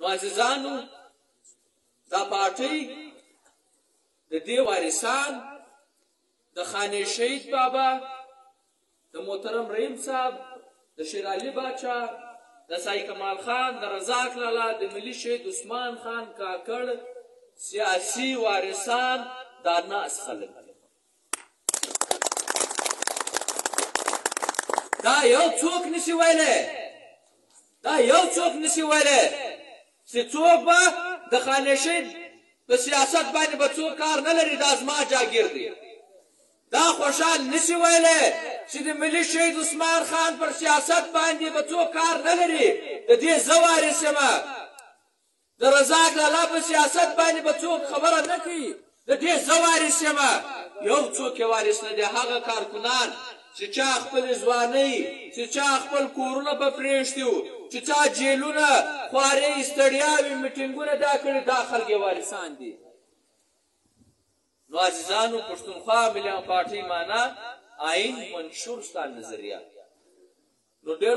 معززانو دا پارټۍ د دې وارثان د خانې شهید بابا د محترم رحیم صاحب د شیر علي باچا د سای کمال خان د رزاق لالا د ملي شهید عثمان خان کاکړ سیاسي وارثان دا ناس خلک دا یو څوک نشي ویلی دا یو څوک نشي ویلی چې څوک به د خانشین په سیاست باندې به څوک کار نه لري دا زما جاګیر دی دا خوشحال نشي ویلی چې د ملي شهید عثمان خان پر سیاست باندې به څوک کار نه لري د دې زه وارث یم د رزاق لالا په سیاست باندې به څوک خبره نه کوي د دې زه وارث یم یو څوک یې وارث نه دی هغه کارکنان چې چا خپل ځواني چې چا خپل کورونه په پرېښتي وو چې چا جیلونه خوارې ستړیاوې میټینګونه دا کړي دا خلک یې وارثان دي نو عزیزانو پښتونخوا ملي پارټۍ معنا آئین منشور ستا نظریه نو ډېر